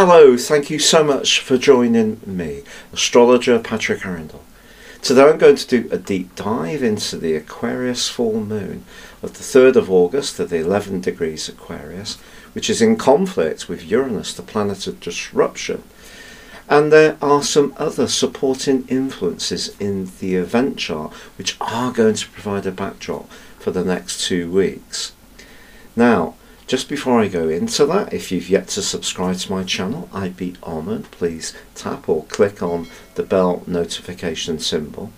Hello, thank you so much for joining me, astrologer Patrick Arundell. Today I'm going to do a deep dive into the Aquarius full moon of the 3rd of August at 11 degrees Aquarius, which is in conflict with Uranus, the planet of disruption. And there are some other supporting influences in the event chart which are going to provide a backdrop for the next two weeks. Now, just before I go into that, if you've yet to subscribe to my channel, I'd be honoured. Please tap or click on the bell notification symbol.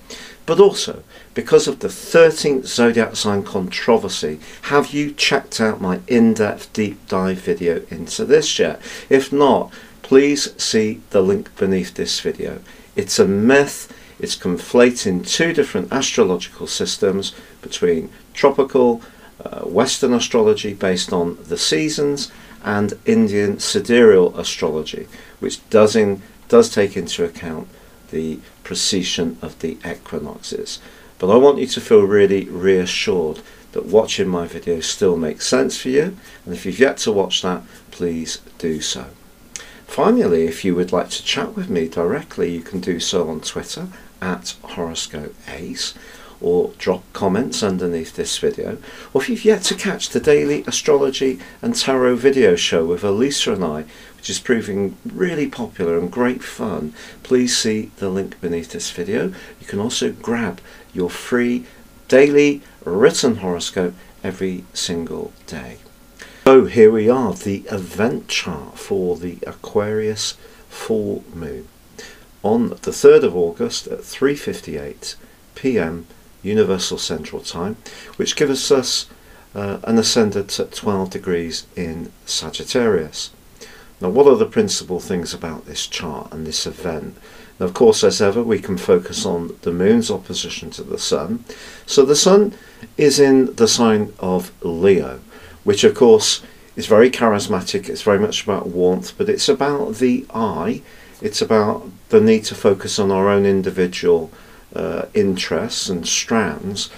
But also, because of the 13th zodiac sign controversy, have you checked out my in-depth deep dive video into this yet? If not, please see the link beneath this video. It's a myth. It's conflating two different astrological systems between tropical uh, Western astrology based on the seasons and Indian sidereal astrology, which does, in, does take into account the precession of the equinoxes. But I want you to feel really reassured that watching my video still makes sense for you, and if you've yet to watch that, please do so. Finally, if you would like to chat with me directly, you can do so on Twitter at Horoscope Ace or drop comments underneath this video, or if you've yet to catch the daily astrology and tarot video show with Elisa and I, which is proving really popular and great fun, please see the link beneath this video. You can also grab your free daily written horoscope every single day. So here we are, the event chart for the Aquarius full moon on the 3rd of August at 3:58 p.m. Universal Central Time, which gives us uh, an ascendant at 12 degrees in Sagittarius. Now, what are the principal things about this chart and this event? Now, of course, as ever, we can focus on the moon's opposition to the sun. So, the sun is in the sign of Leo, which, of course, is very charismatic. It's very much about warmth, but it's about the I. It's about the need to focus on our own individual uh, interests and strands,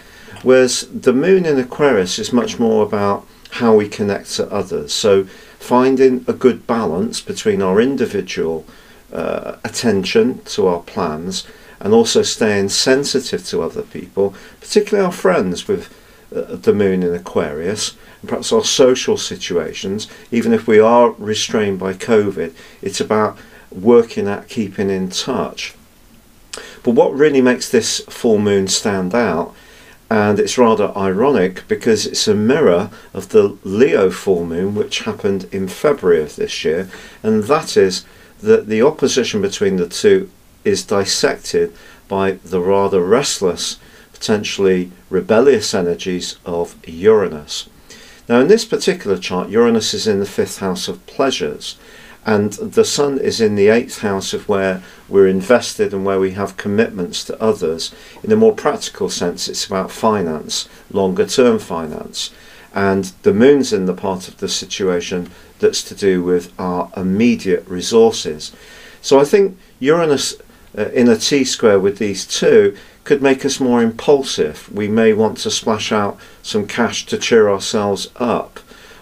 whereas the moon in Aquarius is much more about how we connect to others. So finding a good balance between our individual uh, attention to our plans and also staying sensitive to other people, particularly our friends with uh, the moon in Aquarius, and perhaps our social situations, even if we are restrained by COVID, it's about working at keeping in touch. But what really makes this full moon stand out, and it's rather ironic because it's a mirror of the Leo full moon, which happened in February of this year, and that is that the opposition between the two is dissected by the rather restless, potentially rebellious energies of Uranus. Now, in this particular chart, Uranus is in the fifth house of pleasures, and the sun is in the eighth house of where we're invested and where we have commitments to others. In a more practical sense, it's about finance, longer term finance. And the moon's in the part of the situation that's to do with our immediate resources. So I think Uranus uh, in a T square with these two could make us more impulsive. We may want to splash out some cash to cheer ourselves up.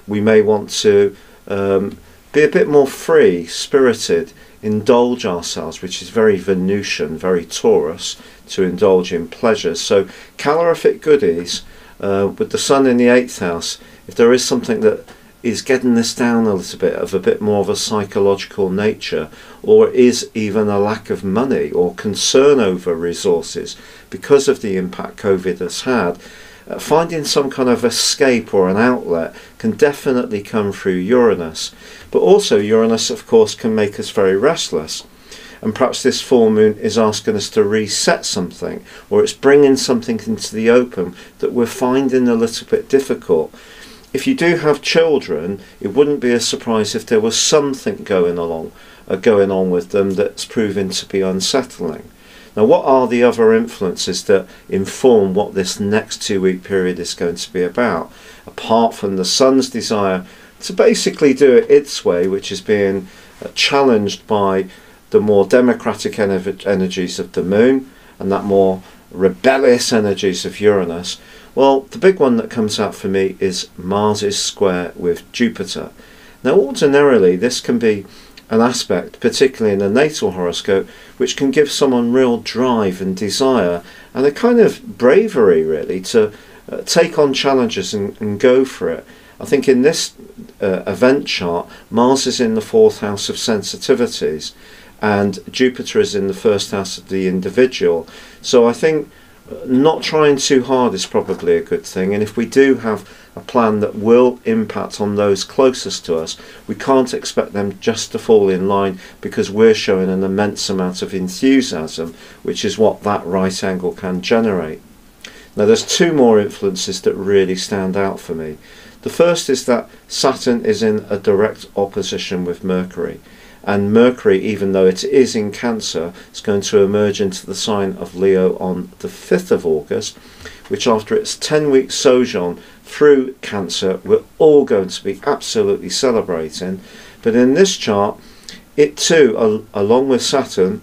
We may want to um, be a bit more free, spirited, indulge ourselves, which is very Venusian, very Taurus, to indulge in pleasures. So, calorific goodies uh, with the sun in the eighth house, if there is something that is getting this down a little bit of a bit more of a psychological nature, or is even a lack of money or concern over resources because of the impact COVID has had, uh, finding some kind of escape or an outlet can definitely come through Uranus. But also, Uranus, of course, can make us very restless. And perhaps this full moon is asking us to reset something, or it's bringing something into the open that we're finding a little bit difficult. If you do have children, it wouldn't be a surprise if there was something going along, uh, going on with them that's proven to be unsettling. Now, what are the other influences that inform what this next two week period is going to be about? Apart from the sun's desire to basically do it its way, which is being uh, challenged by the more democratic energies of the moon and that more rebellious energies of Uranus. Well, the big one that comes out for me is Mars's square with Jupiter. Now, ordinarily, this can be an aspect, particularly in a natal horoscope, which can give someone real drive and desire and a kind of bravery, really, to uh, take on challenges and, and, go for it. I think in this uh, event chart, Mars is in the fourth house of sensitivities and Jupiter is in the first house of the individual. So I think not trying too hard is probably a good thing. And if we do have a plan that will impact on those closest to us, we can't expect them just to fall in line because we're showing an immense amount of enthusiasm, which is what that right angle can generate. Now, there's two more influences that really stand out for me. The first is that Saturn is in a direct opposition with Mercury and Mercury, even though it is in Cancer, is going to emerge into the sign of Leo on the 5th of August, which after its 10 week sojourn through Cancer, we're all going to be absolutely celebrating. But in this chart, it too, al- along with Saturn,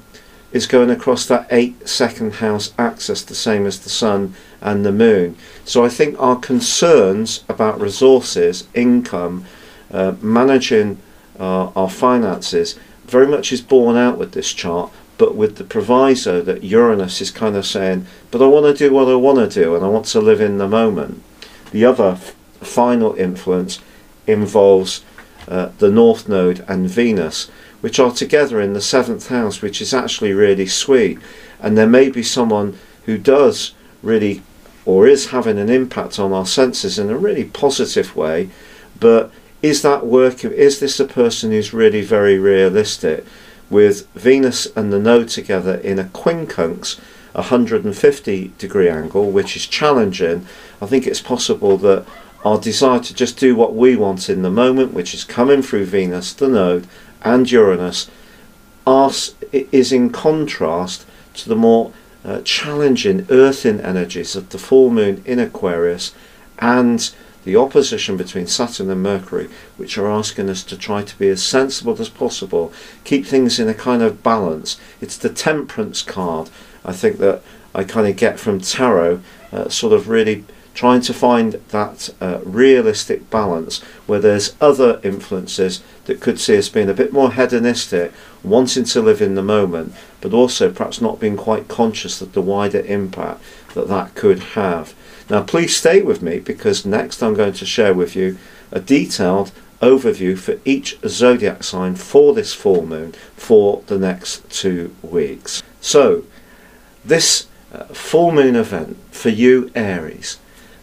is going across that 8 second house axis, the same as the Sun and the Moon. So I think our concerns about resources, income, uh, managing uh, our finances very much is borne out with this chart, but with the proviso that Uranus is kind of saying, but I want to do what I want to do and I want to live in the moment. The other final influence involves uh, the North Node and Venus, which are together in the seventh house, which is actually really sweet. And there may be someone who does really or is having an impact on our senses in a really positive way, but is that working? Is this a person who's really very realistic? With Venus and the node together in a quincunx, 150 degree angle, which is challenging, I think it's possible that our desire to just do what we want in the moment, which is coming through Venus, the node, and Uranus, is in contrast to the more uh, challenging earthen energies of the full moon in Aquarius and the opposition between Saturn and Mercury, which are asking us to try to be as sensible as possible, keep things in a kind of balance. It's the temperance card, I think, that I kind of get from tarot, uh, sort of really trying to find that uh, realistic balance where there's other influences that could see us being a bit more hedonistic, wanting to live in the moment, but also perhaps not being quite conscious of the wider impact that that could have. Now, please stay with me because next I'm going to share with you a detailed overview for each zodiac sign for this full moon for the next two weeks. So, this uh, full moon event for you, Aries,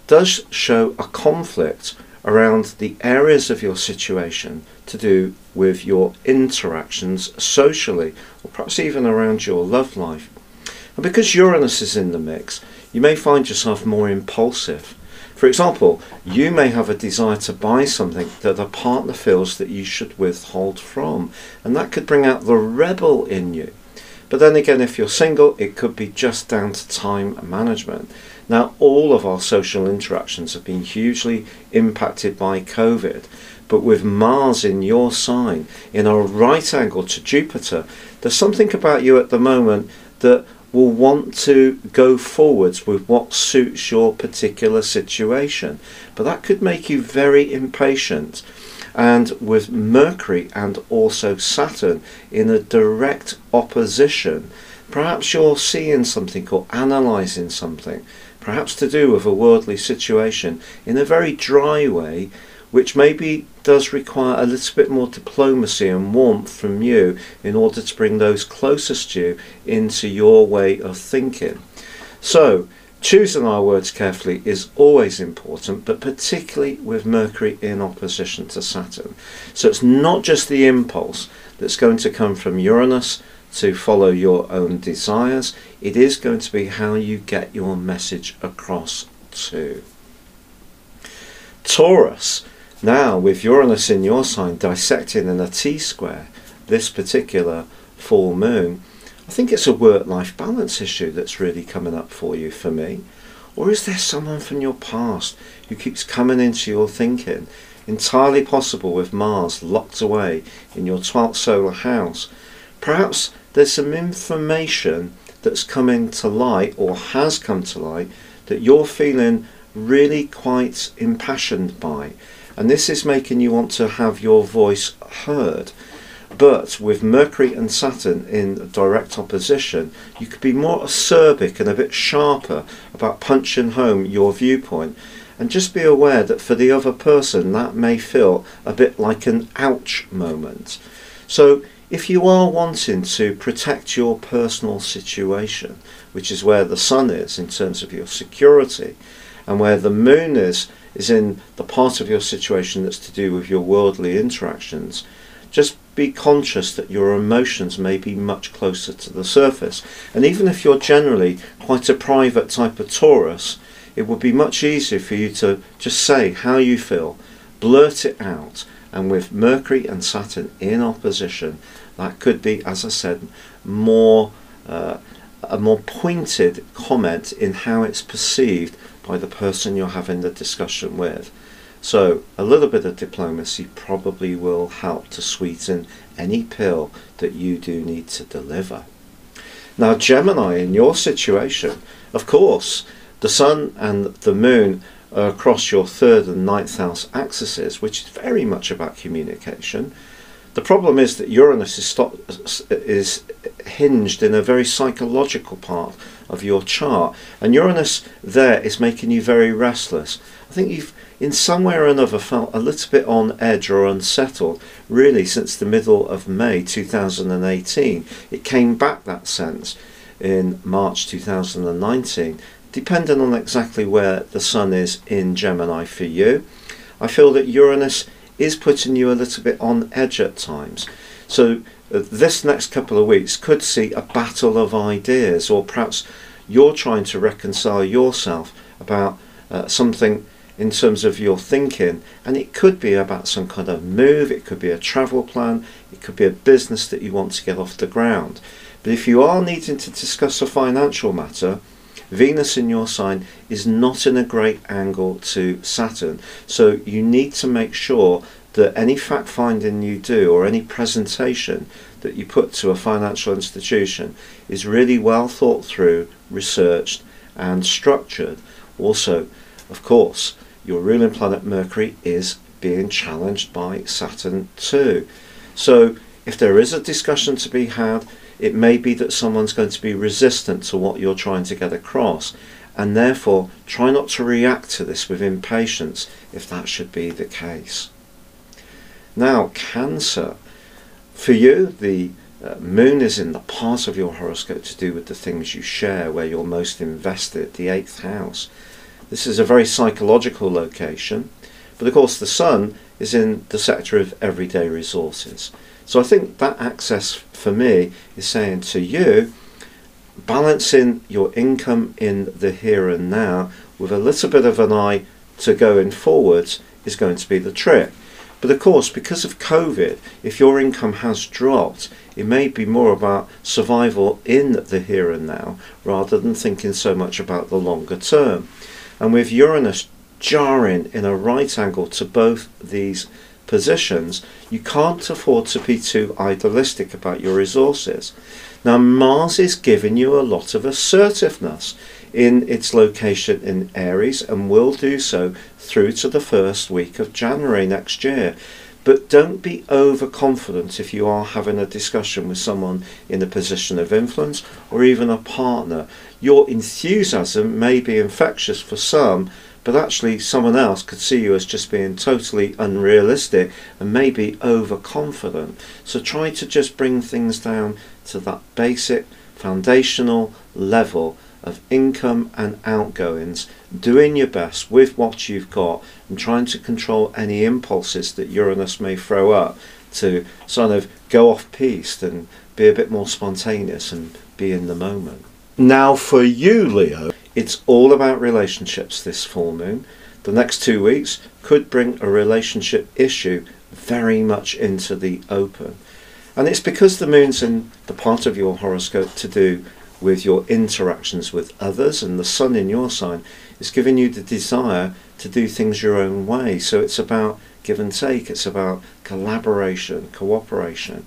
does show a conflict around the areas of your situation to do with your interactions socially, or perhaps even around your love life. And because Uranus is in the mix, you may find yourself more impulsive. For example, you may have a desire to buy something that a partner feels that you should withhold from, and that could bring out the rebel in you. But then again, if you're single, it could be just down to time management. Now, all of our social interactions have been hugely impacted by COVID, but with Mars in your sign, in a right angle to Jupiter, there's something about you at the moment that will want to go forwards with what suits your particular situation. But that could make you very impatient. And with Mercury and also Saturn in a direct opposition, perhaps you're seeing something or analysing something, perhaps to do with a worldly situation, in a very dry way which maybe does require a little bit more diplomacy and warmth from you in order to bring those closest to you into your way of thinking. So, choosing our words carefully is always important, but particularly with Mercury in opposition to Saturn. So, it's not just the impulse that's going to come from Uranus to follow your own desires, it is going to be how you get your message across too. Taurus now, with Uranus in your sign dissecting in a T square this particular full moon, I think it's a work life balance issue that's really coming up for you, for me. Or is there someone from your past who keeps coming into your thinking? Entirely possible with Mars locked away in your 12th solar house. Perhaps there's some information that's coming to light or has come to light that you're feeling really quite impassioned by and this is making you want to have your voice heard. But with Mercury and Saturn in direct opposition, you could be more acerbic and a bit sharper about punching home your viewpoint. And just be aware that for the other person, that may feel a bit like an ouch moment. So, if you are wanting to protect your personal situation, which is where the sun is in terms of your security, and where the moon is, is in the part of your situation that's to do with your worldly interactions, just be conscious that your emotions may be much closer to the surface. And even if you're generally quite a private type of Taurus, it would be much easier for you to just say how you feel, blurt it out. And with Mercury and Saturn in opposition, that could be, as I said, more uh, a more pointed comment in how it's perceived by the person you're having the discussion with. So, a little bit of diplomacy probably will help to sweeten any pill that you do need to deliver. Now, Gemini, in your situation, of course, the Sun and the Moon across your third and ninth house axes, which is very much about communication. The problem is that Uranus is, stop, is hinged in a very psychological part of your chart, and Uranus there is making you very restless. I think you've, in some way or another, felt a little bit on edge or unsettled, really, since the middle of May 2018. It came back that sense in March 2019, depending on exactly where the Sun is in Gemini for you. I feel that Uranus is putting you a little bit on edge at times. So uh, this next couple of weeks could see a battle of ideas, or perhaps you're trying to reconcile yourself about uh, something in terms of your thinking, and it could be about some kind of move, it could be a travel plan, it could be a business that you want to get off the ground. But if you are needing to discuss a financial matter, Venus in your sign is not in a great angle to Saturn. So you need to make sure that any fact finding you do or any presentation that you put to a financial institution is really well thought through, researched, and structured. Also, of course, your ruling planet Mercury is being challenged by Saturn too. So, if there is a discussion to be had, it may be that someone's going to be resistant to what you're trying to get across, and therefore try not to react to this with impatience if that should be the case. Now, Cancer. For you, the uh, moon is in the part of your horoscope to do with the things you share, where you're most invested, the eighth house. This is a very psychological location, but of course, the sun is in the sector of everyday resources. So I think that access for me is saying to you, balancing your income in the here and now with a little bit of an eye to going forwards is going to be the trick. But of course, because of COVID, if your income has dropped, it may be more about survival in the here and now rather than thinking so much about the longer term. And with Uranus jarring in a right angle to both these positions, you can't afford to be too idealistic about your resources. Now, Mars is giving you a lot of assertiveness in its location in Aries and will do so through to the first week of January next year. But don't be overconfident if you are having a discussion with someone in a position of influence or even a partner. Your enthusiasm may be infectious for some, but actually someone else could see you as just being totally unrealistic and maybe overconfident. So try to just bring things down to that basic foundational level of income and outgoings, doing your best with what you've got and trying to control any impulses that Uranus may throw up to sort of go off piste and be a bit more spontaneous and be in the moment. Now, for you, Leo, it's all about relationships this full moon. The next two weeks could bring a relationship issue very much into the open. And it's because the moon's in the part of your horoscope to do with your interactions with others, and the sun in your sign is giving you the desire to do things your own way. So it's about give and take, it's about collaboration, cooperation.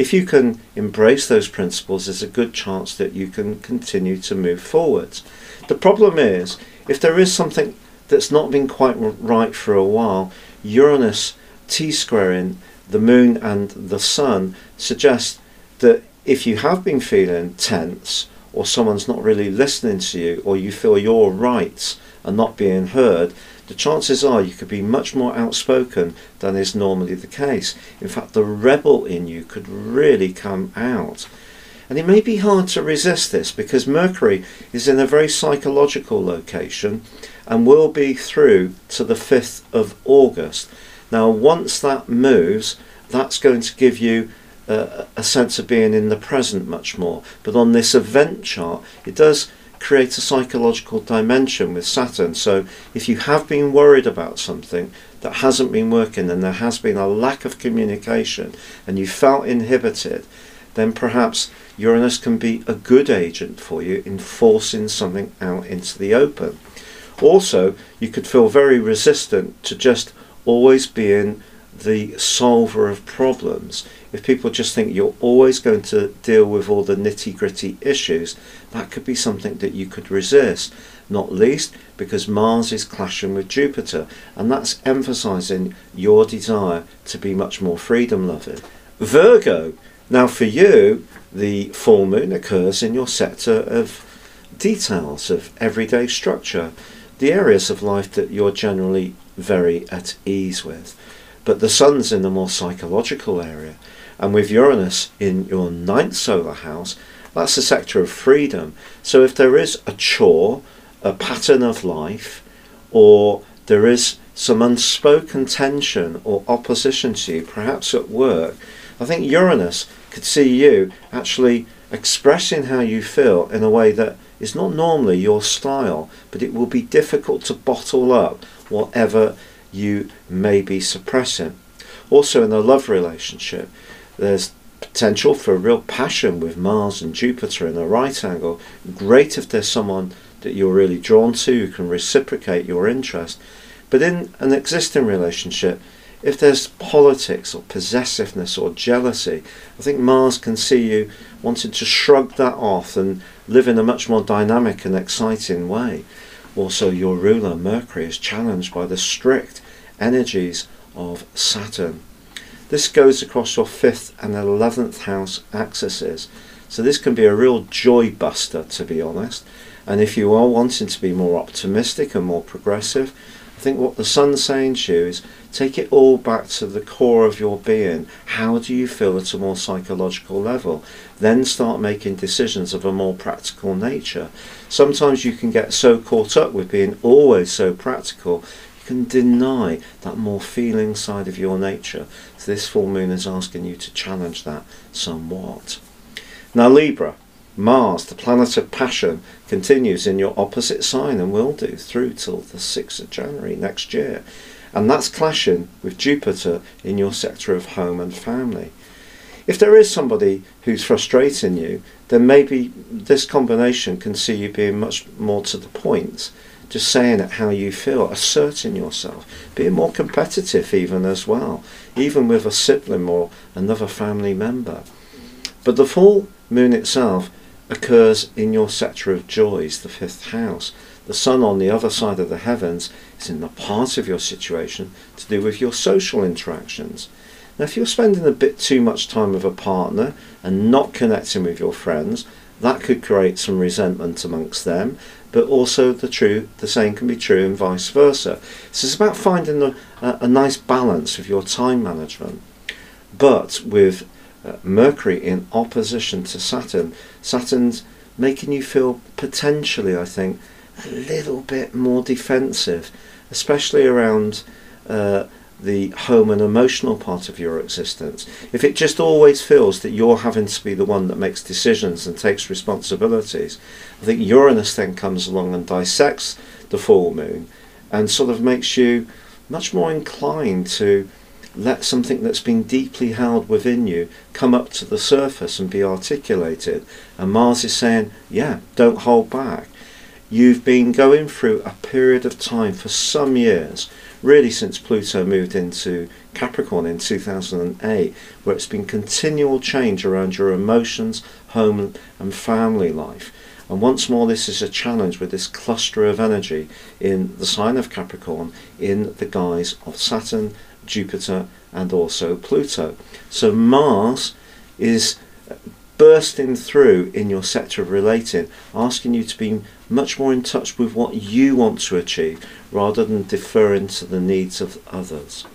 If you can embrace those principles, there's a good chance that you can continue to move forwards. The problem is, if there is something that's not been quite right for a while, Uranus T squaring the moon and the sun suggest that if you have been feeling tense or someone's not really listening to you or you feel your rights are not being heard, the chances are you could be much more outspoken than is normally the case. In fact, the rebel in you could really come out. And it may be hard to resist this because Mercury is in a very psychological location and will be through to the 5th of August. Now, once that moves, that's going to give you a, a sense of being in the present much more. But on this event chart, it does create a psychological dimension with Saturn. So if you have been worried about something that hasn't been working and there has been a lack of communication and you felt inhibited, then perhaps Uranus can be a good agent for you in forcing something out into the open. Also, you could feel very resistant to just always being the solver of problems. If people just think you're always going to deal with all the nitty gritty issues, that could be something that you could resist. Not least because Mars is clashing with Jupiter, and that's emphasizing your desire to be much more freedom loving. Virgo, now for you, the full moon occurs in your sector of details of everyday structure, the areas of life that you're generally very at ease with. But the sun's in the more psychological area, and with Uranus in your ninth solar house, that's the sector of freedom. So if there is a chore, a pattern of life, or there is some unspoken tension or opposition to you, perhaps at work, I think Uranus could see you actually expressing how you feel in a way that is not normally your style, but it will be difficult to bottle up whatever you may be suppressing. Also, in a love relationship, there's potential for real passion with Mars and Jupiter in a right angle. Great if there's someone that you're really drawn to who can reciprocate your interest. But in an existing relationship, if there's politics or possessiveness or jealousy, I think Mars can see you wanting to shrug that off and live in a much more dynamic and exciting way. Also, your ruler, Mercury, is challenged by the strict energies of Saturn. This goes across your 5th and 11th house axes. So this can be a real joy buster, to be honest. And if you are wanting to be more optimistic and more progressive, I think what the sun's saying to you is take it all back to the core of your being. How do you feel at a more psychological level? Then start making decisions of a more practical nature. Sometimes you can get so caught up with being always so practical, you can deny that more feeling side of your nature. So this full moon is asking you to challenge that somewhat. Now Libra, Mars, the planet of passion, continues in your opposite sign and will do through till the 6th of January next year. And that's clashing with Jupiter in your sector of home and family. If there is somebody who's frustrating you, then maybe this combination can see you being much more to the point, just saying it how you feel, asserting yourself, being more competitive even as well, even with a sibling or another family member. But the full moon itself occurs in your sector of joys, the fifth house. The sun on the other side of the heavens is in the part of your situation to do with your social interactions. Now, if you're spending a bit too much time with a partner and not connecting with your friends, that could create some resentment amongst them, but also the true, the same can be true and vice versa. So it's about finding a, a nice balance of your time management. But with Mercury in opposition to Saturn, Saturn's making you feel potentially, I think, a little bit more defensive, especially around uh, the home and emotional part of your existence. If it just always feels that you're having to be the one that makes decisions and takes responsibilities, I think Uranus then comes along and dissects the full moon and sort of makes you much more inclined to let something that's been deeply held within you come up to the surface and be articulated. And Mars is saying, yeah, don't hold back. You've been going through a period of time for some years, really since Pluto moved into Capricorn in 2008, where it's been continual change around your emotions, home, and family life. And once more, this is a challenge with this cluster of energy in the sign of Capricorn in the guise of Saturn Jupiter and also Pluto. So Mars is bursting through in your sector of relating, asking you to be much more in touch with what you want to achieve rather than deferring to the needs of others.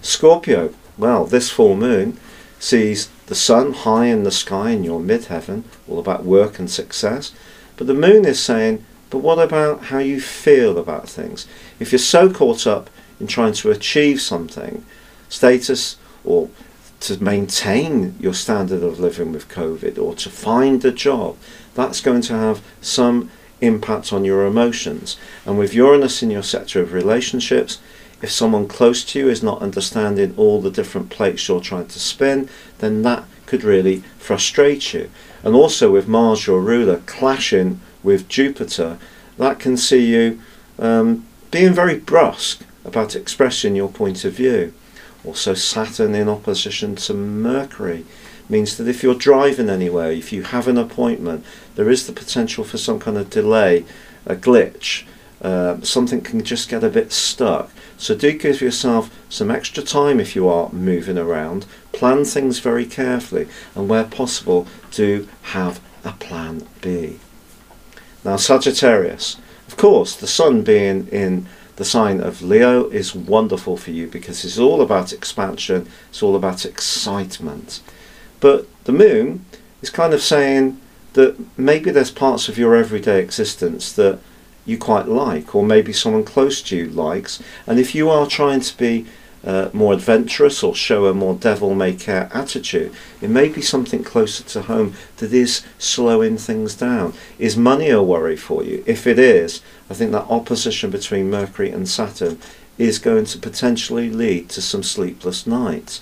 Scorpio, well, this full moon sees the sun high in the sky in your midheaven, all about work and success. But the moon is saying, but what about how you feel about things? If you're so caught up in trying to achieve something, status or to maintain your standard of living with COVID or to find a job, that's going to have some impact on your emotions. And with Uranus in your sector of relationships, if someone close to you is not understanding all the different plates you're trying to spin, then that could really frustrate you. And also with Mars, your ruler, clashing with Jupiter, that can see you um, being very brusque about expressing your point of view. Also, Saturn in opposition to Mercury means that if you're driving anywhere, if you have an appointment, there is the potential for some kind of delay, a glitch, uh, something can just get a bit stuck. So do give yourself some extra time if you are moving around. Plan things very carefully, and where possible, do have a plan B. Now, Sagittarius. Of course, the sun being in the sign of Leo is wonderful for you because it's all about expansion, it's all about excitement. But the moon is kind of saying that maybe there's parts of your everyday existence that you quite like, or maybe someone close to you likes. And if you are trying to be uh, more adventurous or show a more devil may care attitude, it may be something closer to home that is slowing things down. Is money a worry for you? If it is, I think that opposition between Mercury and Saturn is going to potentially lead to some sleepless nights.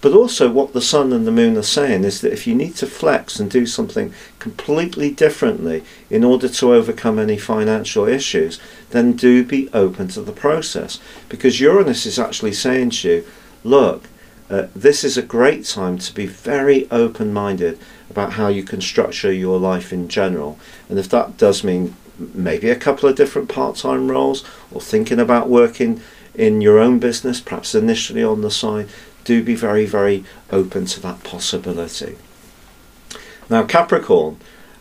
But also, what the sun and the moon are saying is that if you need to flex and do something completely differently in order to overcome any financial issues, then do be open to the process. Because Uranus is actually saying to you, look, uh, this is a great time to be very open minded about how you can structure your life in general. And if that does mean maybe a couple of different part time roles or thinking about working in your own business, perhaps initially on the side, do be very, very open to that possibility. Now, Capricorn,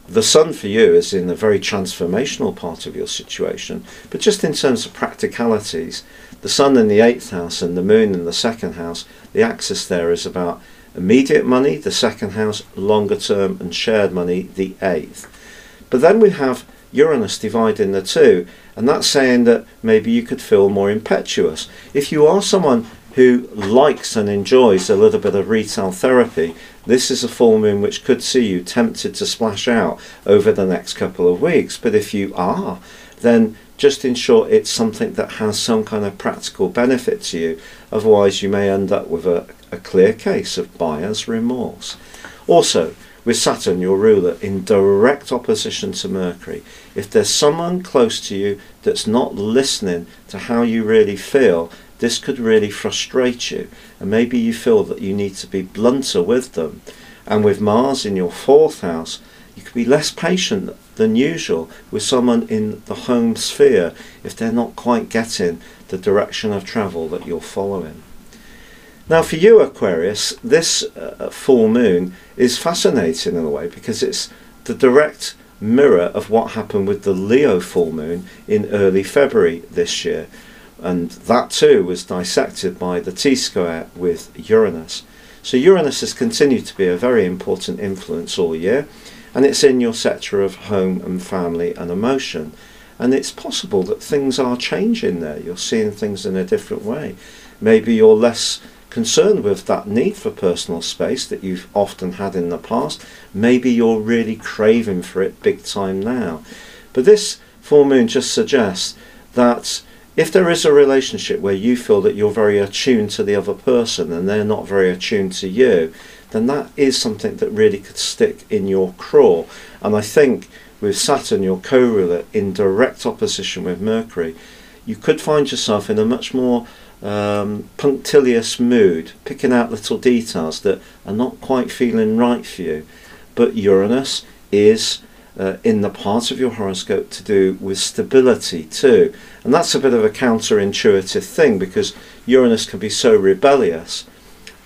the sun for you is in a very transformational part of your situation, but just in terms of practicalities, the sun in the eighth house and the moon in the second house, the axis there is about immediate money, the second house, longer term and shared money, the eighth. But then we have Uranus dividing the two, and that's saying that maybe you could feel more impetuous. If you are someone who likes and enjoys a little bit of retail therapy, this is a full moon which could see you tempted to splash out over the next couple of weeks. But if you are, then just ensure it's something that has some kind of practical benefit to you. Otherwise, you may end up with a, a clear case of buyer's remorse. Also, with Saturn, your ruler, in direct opposition to Mercury, if there's someone close to you that's not listening to how you really feel, this could really frustrate you, and maybe you feel that you need to be blunter with them. And with Mars in your fourth house, you could be less patient than usual with someone in the home sphere if they're not quite getting the direction of travel that you're following. Now, for you, Aquarius, this uh, full moon is fascinating in a way because it's the direct mirror of what happened with the Leo full moon in early February this year and that too was dissected by the T square with Uranus. So Uranus has continued to be a very important influence all year, and it's in your sector of home and family and emotion. And it's possible that things are changing there. You're seeing things in a different way. Maybe you're less concerned with that need for personal space that you've often had in the past. Maybe you're really craving for it big time now. But this full moon just suggests that if there is a relationship where you feel that you're very attuned to the other person and they're not very attuned to you, then that is something that really could stick in your craw. And I think with Saturn, your co ruler, in direct opposition with Mercury, you could find yourself in a much more um, punctilious mood, picking out little details that are not quite feeling right for you. But Uranus is uh, in the part of your horoscope to do with stability too. And that's a bit of a counterintuitive thing because Uranus can be so rebellious.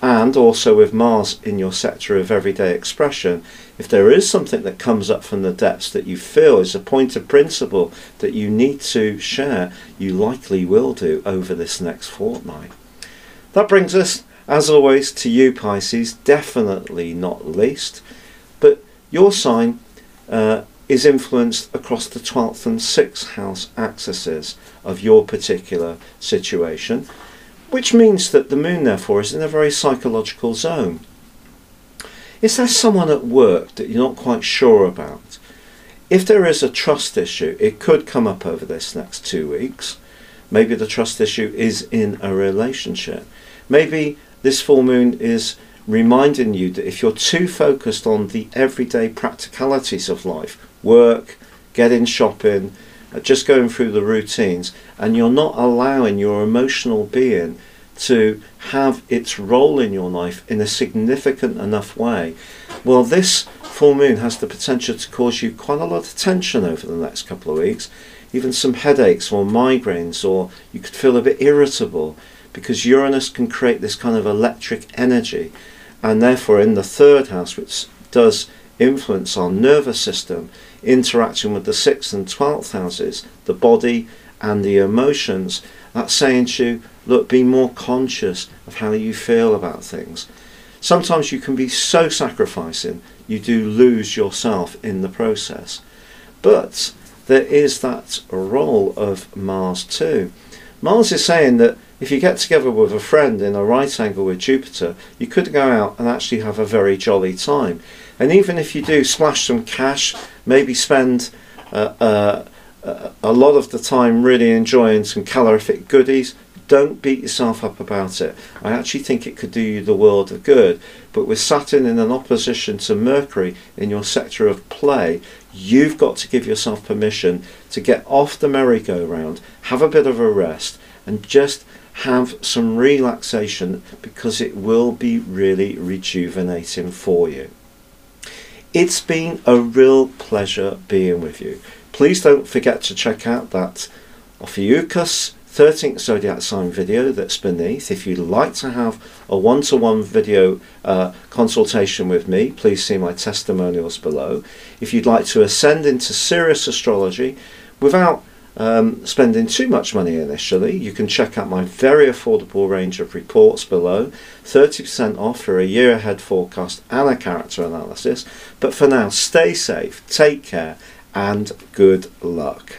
And also with Mars in your sector of everyday expression, if there is something that comes up from the depths that you feel is a point of principle that you need to share, you likely will do over this next fortnight. That brings us, as always, to you, Pisces, definitely not least. But your sign uh, is influenced across the 12th and 6th house axes of your particular situation, which means that the moon, therefore, is in a very psychological zone. Is there someone at work that you're not quite sure about? If there is a trust issue, it could come up over this next two weeks. Maybe the trust issue is in a relationship. Maybe this full moon is reminding you that if you're too focused on the everyday practicalities of life, work, getting shopping, uh, just going through the routines, and you're not allowing your emotional being to have its role in your life in a significant enough way, well, this full moon has the potential to cause you quite a lot of tension over the next couple of weeks, even some headaches or migraines, or you could feel a bit irritable because Uranus can create this kind of electric energy and therefore in the third house, which does influence our nervous system, interaction with the sixth and twelfth houses, the body and the emotions, that's saying to you, look, be more conscious of how you feel about things. Sometimes you can be so sacrificing, you do lose yourself in the process. But there is that role of Mars too. Mars is saying that if you get together with a friend in a right angle with Jupiter, you could go out and actually have a very jolly time. And even if you do splash some cash, maybe spend uh, uh, a lot of the time really enjoying some calorific goodies, don't beat yourself up about it. I actually think it could do you the world of good. But with Saturn in an opposition to Mercury in your sector of play, you've got to give yourself permission to get off the merry-go-round, have a bit of a rest, and just have some relaxation because it will be really rejuvenating for you. It's been a real pleasure being with you. Please don't forget to check out that Ophiuchus 13th zodiac sign video that's beneath. If you'd like to have a one-to-one video uh, consultation with me, please see my testimonials below. If you'd like to ascend into serious astrology without um, spending too much money initially, you can check out my very affordable range of reports below. 30% off for a year ahead forecast and a character analysis. But for now, stay safe, take care, and good luck.